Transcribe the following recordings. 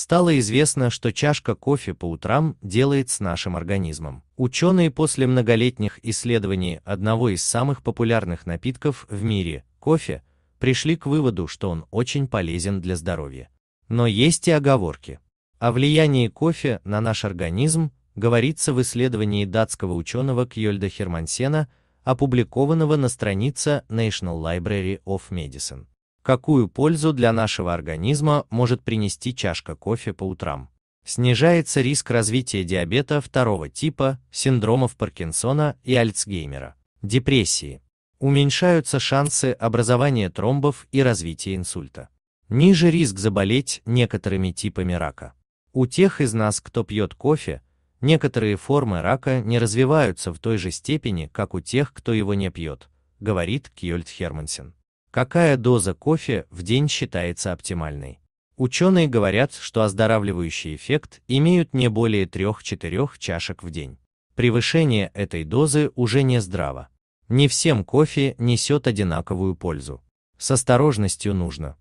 Стало известно, что чашка кофе по утрам делает с нашим организмом. Ученые после многолетних исследований одного из самых популярных напитков в мире – кофе, пришли к выводу, что он очень полезен для здоровья. Но есть и оговорки. О влиянии кофе на наш организм говорится в исследовании датского ученого Кьольда Хермансена, опубликованного на странице National Library of Medicine. Какую пользу для нашего организма может принести чашка кофе по утрам? Снижается риск развития диабета второго типа, синдромов Паркинсона и Альцгеймера, депрессии. Уменьшаются шансы образования тромбов и развития инсульта. Ниже риск заболеть некоторыми типами рака. У тех из нас, кто пьет кофе, некоторые формы рака не развиваются в той же степени, как у тех, кто его не пьет, говорит Кьольд Хермансен. Какая доза кофе в день считается оптимальной? Ученые говорят, что оздоравливающий эффект имеют не более 3-4 чашек в день. Превышение этой дозы уже не здраво. Не всем кофе несет одинаковую пользу. С осторожностью нужно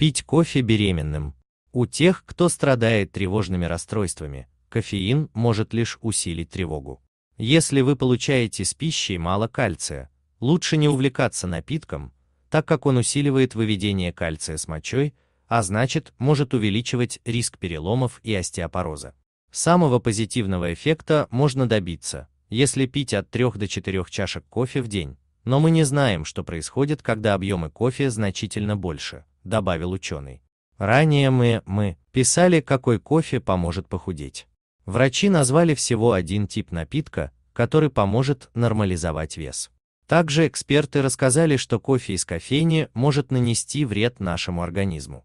пить кофе беременным. У тех, кто страдает тревожными расстройствами, кофеин может лишь усилить тревогу. Если вы получаете с пищей мало кальция, лучше не увлекаться напитком, так как он усиливает выведение кальция с мочой, а значит, может увеличивать риск переломов и остеопороза. Самого позитивного эффекта можно добиться, если пить от 3 до 4 чашек кофе в день, но мы не знаем, что происходит, когда объемы кофе значительно больше, добавил ученый. Ранее мы, мы, писали, какой кофе поможет похудеть. Врачи назвали всего один тип напитка, который поможет нормализовать вес. Также эксперты рассказали, что кофе из кофейни может нанести вред нашему организму.